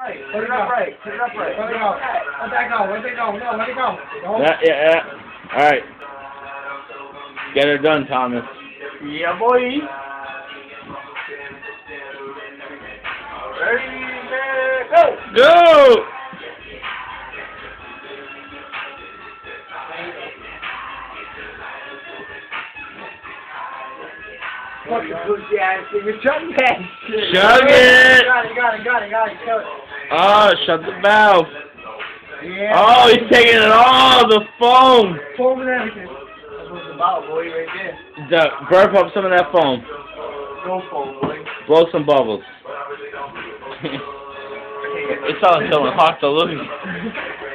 Right. Put it up right. Put it up right. Let it go. Let that go. Let it go. No, let it go. Don't. Yeah, yeah, yeah. All right. Get her done, Thomas. Yeah, boy. Ready, set, go. Go! Fucking pussy ass nigga. Chug that shit. Chug it. It. Oh, shut the valve. Yeah. Oh, he's taking it all, the foam. Foam and everything. That's about, boy, right there. The, burp up some of that foam. For it, boy. Blow some bubbles. it's all killing hot to look.